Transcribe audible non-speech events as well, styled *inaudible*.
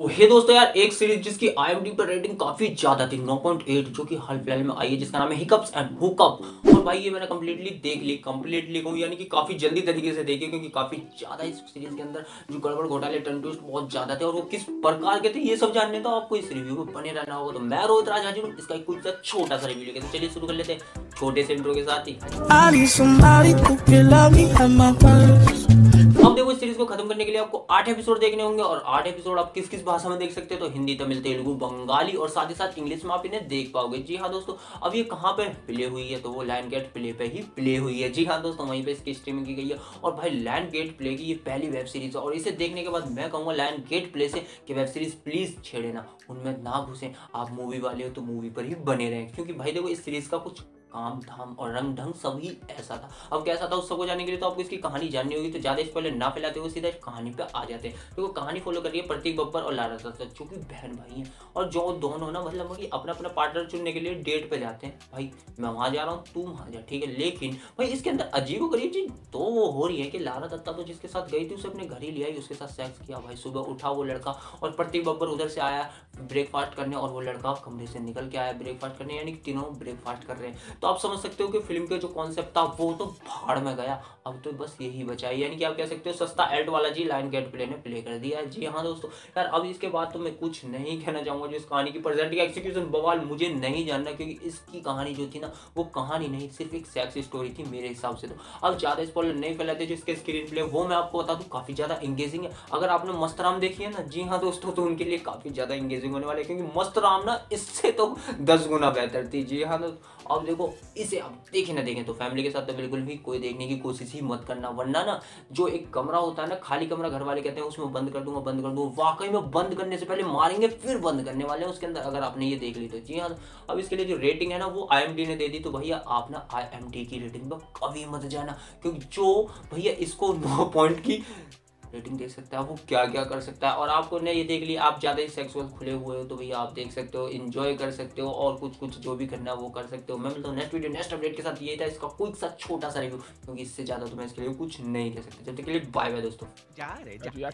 हे दोस्तों यार, एक सीरीज़ जिसकी आईएमडी पर रेटिंग काफ़ी ज़्यादा थी 9.8 जो कि हाल फ़िलहाल में आई है, जिसका नाम है हिकअप्स एंड हुकअप और भाई ये मैंने कंप्लीटली देख ली कंप्लीटली कहूँ, यानी कि काफ़ी जल्दी तरीके से देखी, क्योंकि काफ़ी ज़्यादा इस सीरीज़ के अंदर जो गड़बड़ घोटाले टर्न ट्विस्ट बहुत ज़्यादा थे, और वो किस प्रकार के थे, ये सब जानने तो आपको इस रिव्यू में बने रहना होगा। तो मैं रोहित राज हाजिर हूँ, इसका कुछ छोटा सा रिव्यू लेके तो चलिए शुरू कर लेते हैं। छोटे से इंट्रो के साथ ही। अब देखो इस सीरीज़ को खत्म करने के लिए आपको आठ एपिसोड देखने होंगे और आठ एपिसोड आप किस किस भाषा में देख सकते हो? तो हिंदी, तमिल, तेलुगु, बंगाली और साथ ही साथ इंग्लिश में आप इन्हें देख पाओगे। जी हाँ दोस्तों, अब ये कहाँ पे प्ले हुई है? तो वो लैंड गेट प्ले पे ही प्ले हुई है। जी हाँ दोस्तों, वहीं पे इसकी स्ट्रीमिंग की गई है। और भाई लैंड गेट प्ले की ये पहली वेब सीरीज़ है। और इसे देखने के बाद मैं कहूँगा लैंड गेट प्ले से कि वेब सीरीज़ प्लीज़ छेड़े ना। उनमें ना घुसे। आप मूवी वाले हो तो मूवी पर ही बने रहें। क्योंकि भाई देखो इस सीरीज़ का कुछ काम धाम और रंग ढंग सभी ऐसा था। अब कैसा था उस सबको जानने के लिए तो आपको इसकी कहानी जाननी होगी तो ज़्यादा पहले ना फैलाते हुए सीधा कहानी पे आ जाते हैं। तो कहानी फॉलो करिए प्रतीक बब्बर और लारा दत्ता जो कि बहन भाई हैं। और जो दोनों ना मतलब कि अपना अपना पार्टनर चुनने के लिए डेट पे जाते हैं। भाई, मैं वहाँ जा रहा हूँ, तू वहाँ जा, ठीक है? लेकिन भाई, इसके अंदर अजीब गरीब चीज़ तो वो हो रही है कि लारा दत्ता तो जिसके साथ गई थी, उसे अपने घर ही लिया उसके साथ सेक्स किया। भाई, सुबह उठा वो लड़का और प्रतीक बब्बर उधर से आया ब्रेकफास्ट करने और वो लड़का कमरे से निकल के आया ब्रेकफास्ट करने, यानी तीनों ब्रेकफास्ट कर रहे हैं। तो आप समझ सकते हो कि फ़िल्म का जो कॉन्सेप्ट था, वो तो भाड़ में गया। अब तो बस यही बचा है। यानी कि आप कह सकते हो, सस्ता एल्ट वाला जी लाइन गेट प्ले ने प्ले कर दिया जी हाँ दोस्तों, यार अब इसके बाद तो मैं कुछ नहीं कहना चाहूँगा जो इस कहानी की प्रेजेंटिंग एक्सिक्यूशन बवाल, मुझे नहीं जानना क्योंकि इसकी कहानी जो थी ना, वो कहानी नहीं, सिर्फ़ एक सेक्स स्टोरी थी मेरे हिसाब से तो। अब ज़्यादा स्पॉइलर नहीं फैलाते जो इसके स्क्रीन प्ले वो मैं आपको बता दूँ, काफ़ी ज़्यादा इंगेजिंग है। अगर आपने मस्त राम देखी है ना, जी हाँ दोस्तों तो उनके लिए काफ़ी ज़्यादा इंगेजिंग होने वाले क्योंकि मस्त राम ना, इससे तो दस गुना बेहतर थी। जी हाँ अब देखो इसे आप देखें ना, देखें तो फैमिली के साथ तो बिल्कुल भी कोई देखने की कोशिश ही मत करना, वरना ना जो एक कमरा होता है ना, खाली कमरा घर वाले कहते हैं, उसमें बंद कर दूँगा, बंद कर दूँगा। वाकई में बंद करने से पहले मारेंगे, फिर बंद करने वाले हैं उसके अंदर, अगर आपने ये देख ली तो। जी हाँ अब इसके लिए जो रेटिंग है ना, वो आई ने दे दी तो भैया आप ना आई की रेटिंग पर कभी मत जाना, क्योंकि जो भैया इसको *laughs* नो पॉइंट की रेटिंग देख सकता है वो क्या क्या कर सकता है। और आपको ने ये देख लिया आप ज़्यादा ही सेक्सुअल खुले हुए हो तो भैया आप देख सकते हो इन्जॉय कर सकते हो और कुछ कुछ जो भी करना है वो कर सकते हो। मैं मिलता हूँ नेक्स्ट वीडियो नेक्स्ट अपडेट के साथ। ये था इसका कोई सा छोटा सा रिव्यू क्योंकि इससे ज़्यादा तो मैं इसके लिए कुछ नहीं कह सकता। जब तक के लिए बाय बाय दोस्तों